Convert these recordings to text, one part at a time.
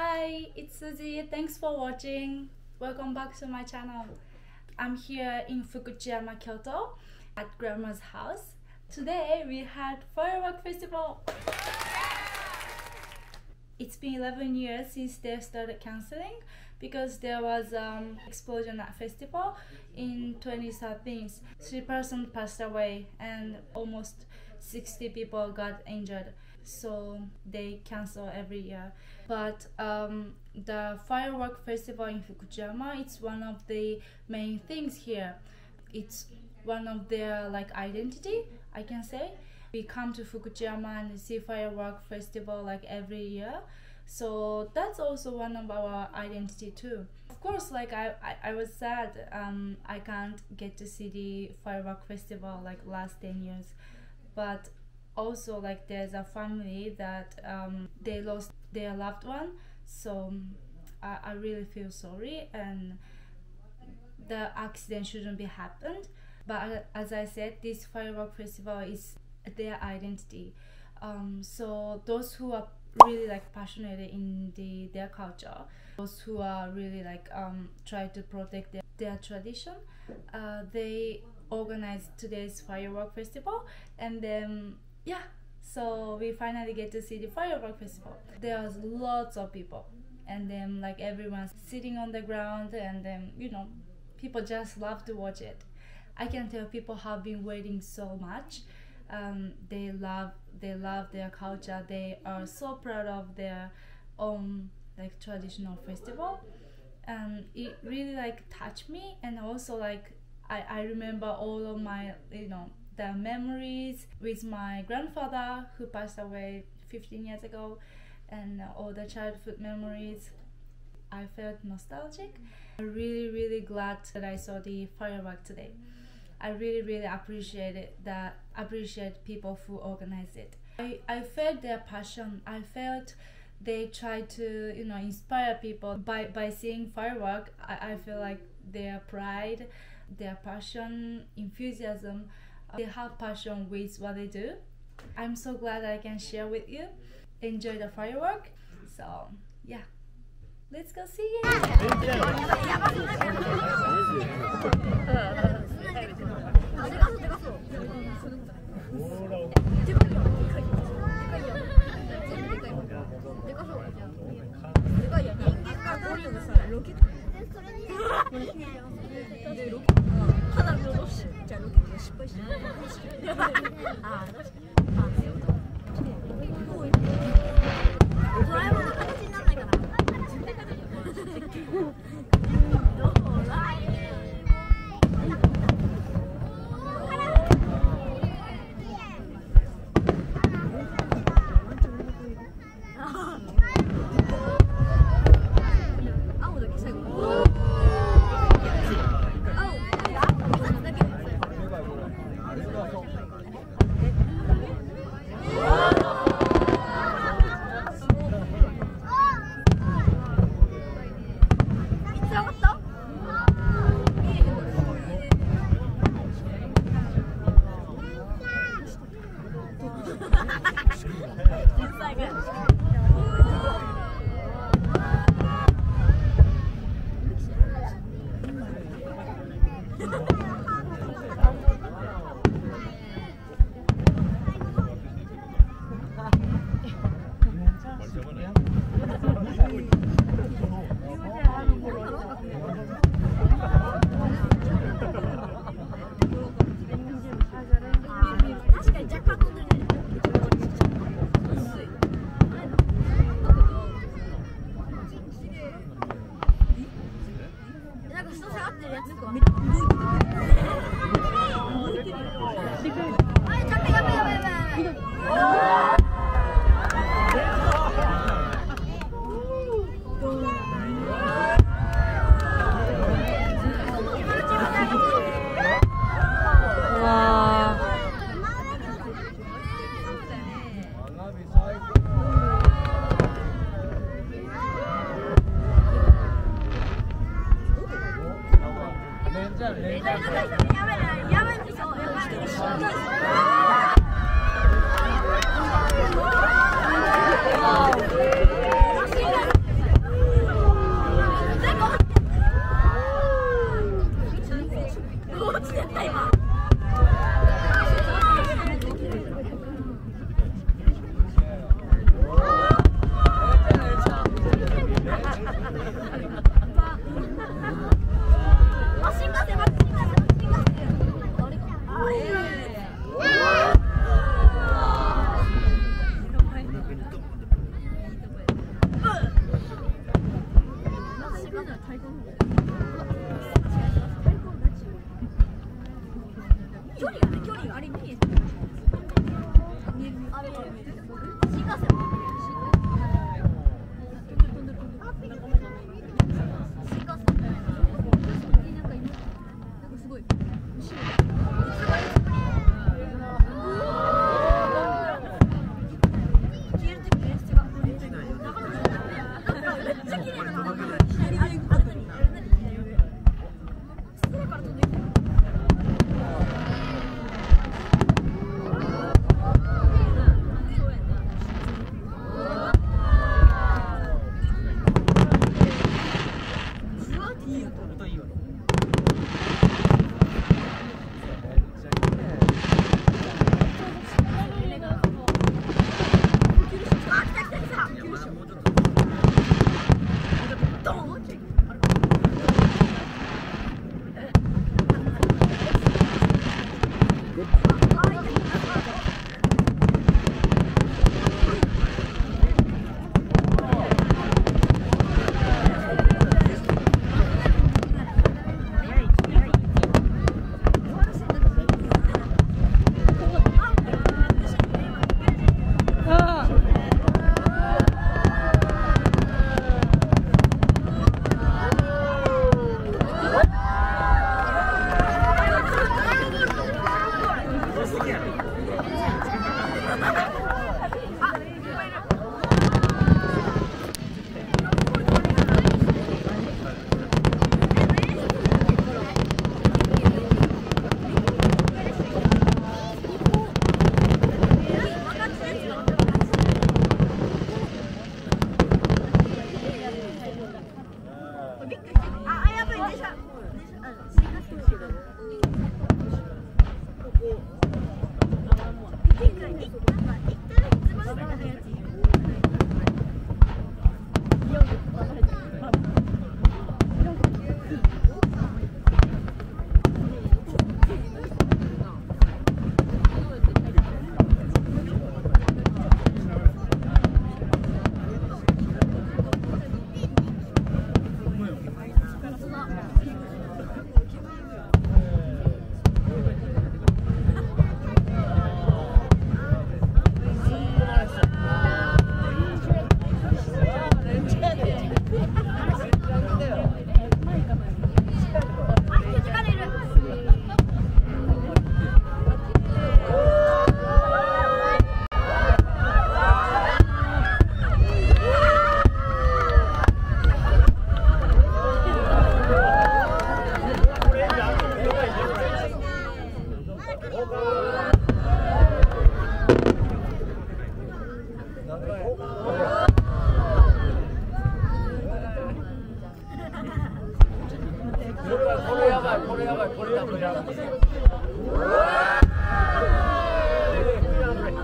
Hi, it's Suzy. Thanks for watching. Welcome back to my channel. I'm here in Fukuchiyama, Kyoto at grandma's house. Today we had firework festival. It's been 11 years since they started canceling because there was um, explosion at festival in 2013. Three persons passed away and almost 60 people got injured. So they cancel every year. But um, the firework festival in Fukuchiyama, it's one of the main things here. It's one of their like identity, I can say. We come to Fukuchiyama and see firework festival like every year so that's also one of our identity too of course like i i, I was sad um i can't get to see the firework festival like last 10 years but also like there's a family that um they lost their loved one. So I, I really feel sorry and the accident shouldn't be happened. But as i said this firework festival is their identity. Um, so those who are really like passionate in the their culture those who are really like um try to protect their, their tradition uh, they organized today's firework festival and then yeah. So we finally get to see the firework festival. There was lots of people. And then like everyone's sitting on the ground and then you know people just love to watch it. I can tell people have been waiting so much. Um, they love they love their culture. They are so proud of their own like traditional festival. And it really like touched me and also like I, I remember all of my you know the memories with my grandfather who passed away 15 years ago and all the childhood memories I felt nostalgic. I'm really really glad that I saw the firework today. I really really appreciate it that appreciate people who organize it. I, I felt their passion. I felt they try to you know inspire people by by seeing firework. I, I feel like their pride, their passion, enthusiasm. They have passion with what they do. I'm so glad I can share with you. Enjoy the firework. So yeah, let's go see it. 那不是，走路不是，不是，不是，哈哈。Venga, これやばいやばい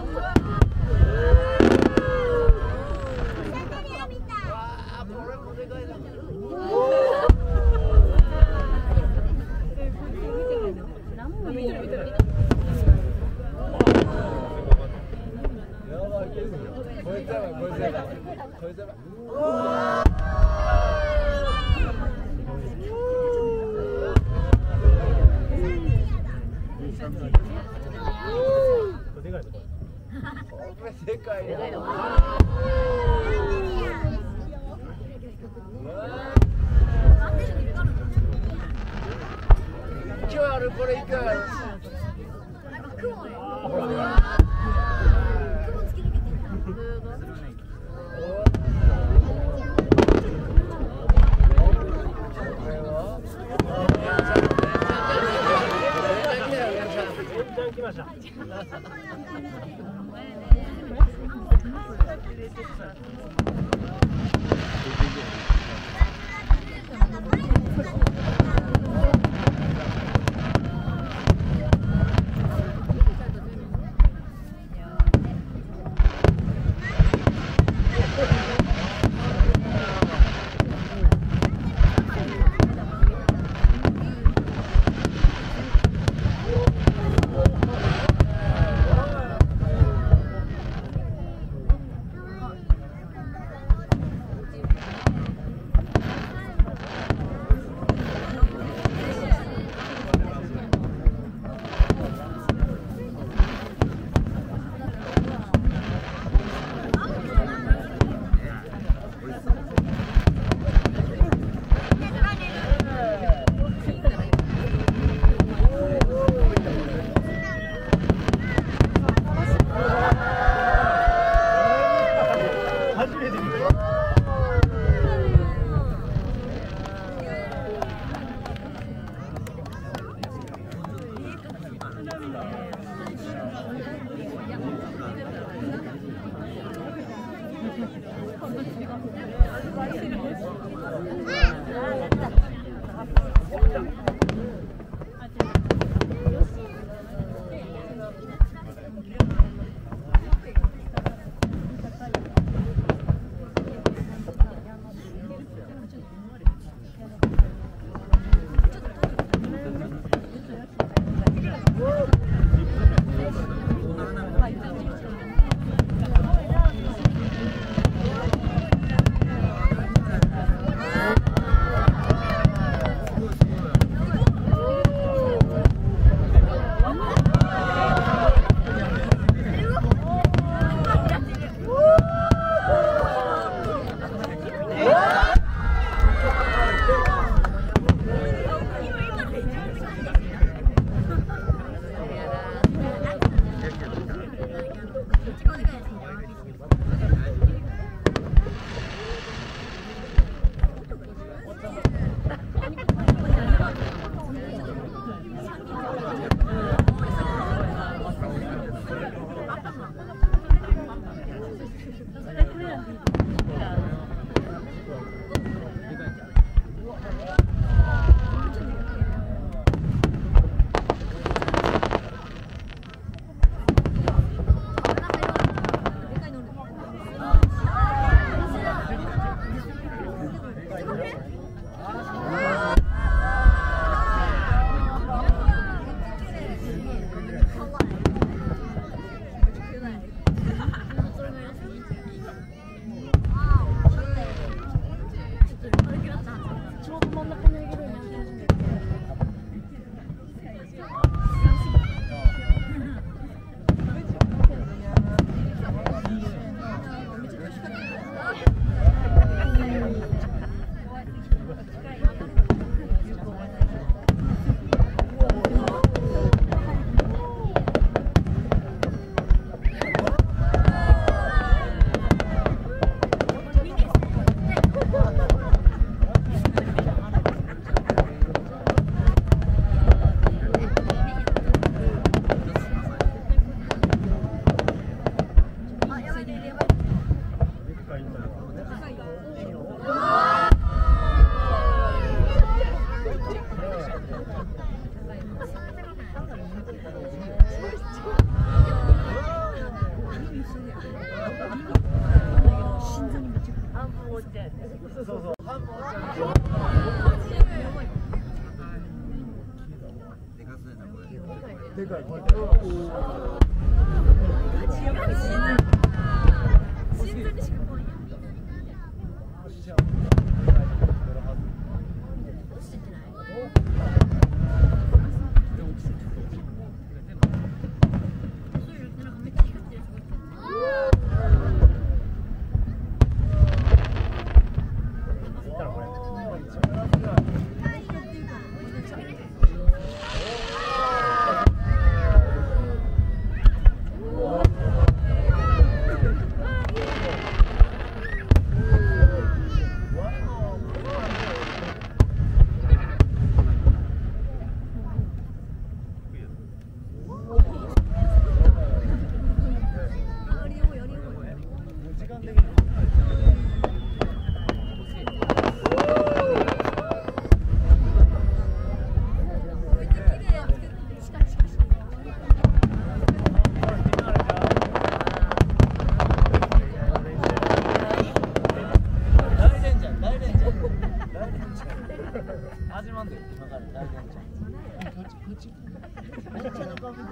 やばいこいつやばいこいつやばいこいつやばい世界だ。今日これい。く。来ました。Thank you. 아,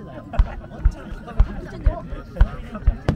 가요. 원천 국밥에 한두 잔 넣어.